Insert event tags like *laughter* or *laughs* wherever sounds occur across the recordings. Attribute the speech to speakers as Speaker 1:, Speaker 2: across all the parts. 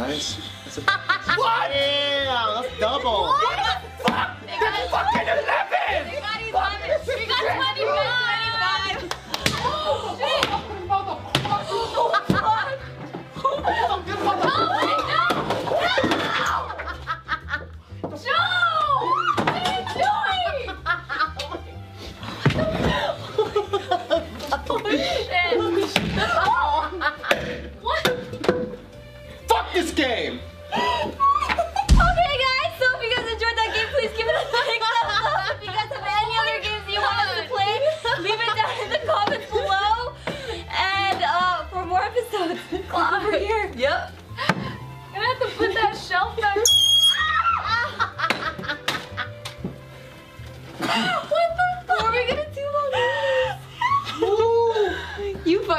Speaker 1: Nice. That's a
Speaker 2: What?
Speaker 1: yeah, that's double.
Speaker 2: What the fuck?
Speaker 3: They
Speaker 2: That's fucking
Speaker 1: game.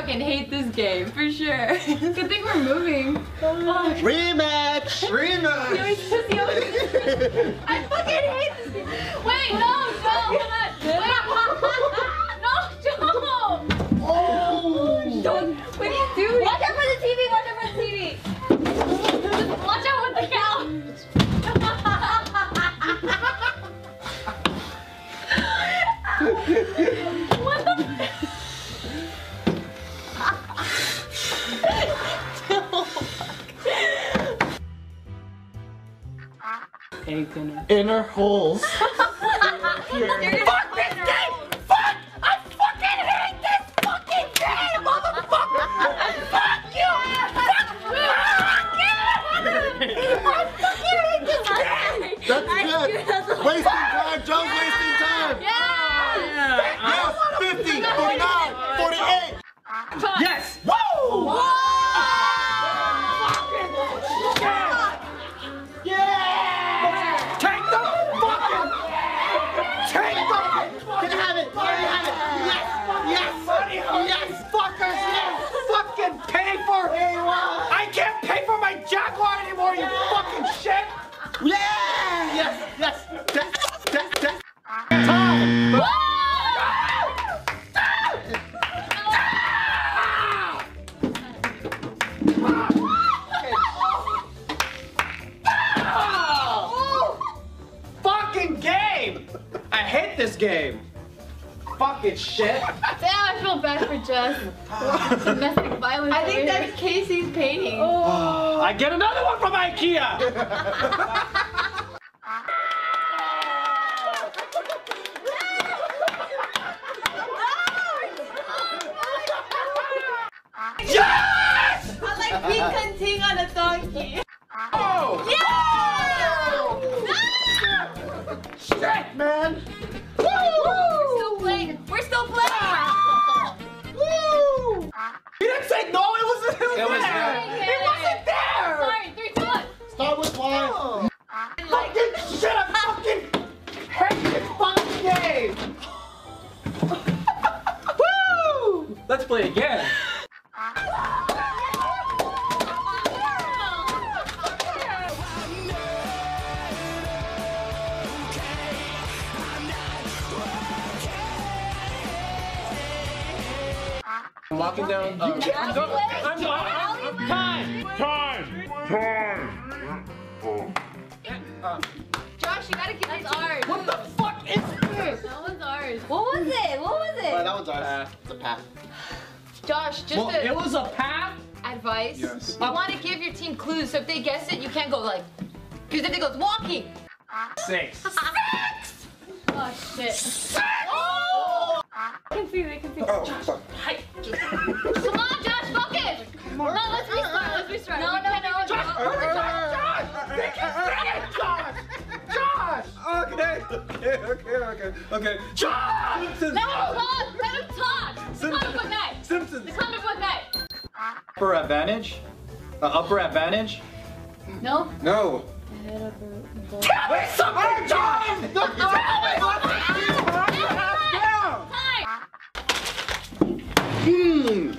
Speaker 3: Fucking hate this game for sure. *laughs*
Speaker 4: Good thing we're moving.
Speaker 1: Rematch. *laughs* Rematch.
Speaker 3: You always pussy always- I fucking hate this game.
Speaker 4: Wait, no, Joe, come on. Wait. No, Joe.
Speaker 1: Oh.
Speaker 3: Don't. What are you doing? Watch out for the TV. Watch out for the TV.
Speaker 4: Just watch out with the couch. *laughs*
Speaker 1: Inner holes. *laughs*
Speaker 2: Fuck this game! Fuck! I fucking hate this fucking game, motherfucker! Fuck you! Fuck you! I fucking hate this game!
Speaker 1: That's good. Wasting time. Joe's wasting
Speaker 2: 그래. This game. Fucking shit. *laughs*
Speaker 4: Damn, I feel bad for Jess. *laughs* Domestic violence.
Speaker 3: I think that's Casey's painting.
Speaker 4: Oh.
Speaker 2: I get another one from IKEA. *laughs* Yes!
Speaker 3: I like pink hunting on a donkey.
Speaker 2: Play again.
Speaker 1: I'm walking down. uh,
Speaker 2: I'm going. I'm going. I'm, time. Time.
Speaker 3: Josh, you gotta give
Speaker 4: That's
Speaker 3: it
Speaker 4: ours.
Speaker 2: What the fuck is this?
Speaker 4: That one's ours.
Speaker 3: What was it? What was
Speaker 1: uh,
Speaker 3: it?
Speaker 1: that one's ours. It's a path.
Speaker 4: Josh, just
Speaker 2: Well,
Speaker 4: a
Speaker 2: it was a path.
Speaker 4: advice.
Speaker 1: Yes.
Speaker 4: You want to give your team clues, so if they guess it, you can't go like. Because if they goes walking.
Speaker 2: Six. Six!
Speaker 4: Oh shit. Oh!
Speaker 3: They can see. They can see.
Speaker 1: Oh, Josh, fuck.
Speaker 4: Come on, Josh, focus. No, let's restart. Let's
Speaker 1: Okay. Okay.
Speaker 2: Josh!
Speaker 1: Simpsons.
Speaker 4: Let him talk. Let him talk. The comic book guy.
Speaker 1: Simpsons.
Speaker 4: The comic book guy.
Speaker 5: Upper advantage? Uh, upper advantage?
Speaker 4: No.
Speaker 1: No.
Speaker 2: Tell me something, Josh! Tell me something!
Speaker 4: Time.
Speaker 1: Hmm.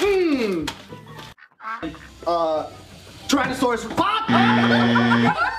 Speaker 1: Hmm. Uh, Tyrannosaurus. *laughs*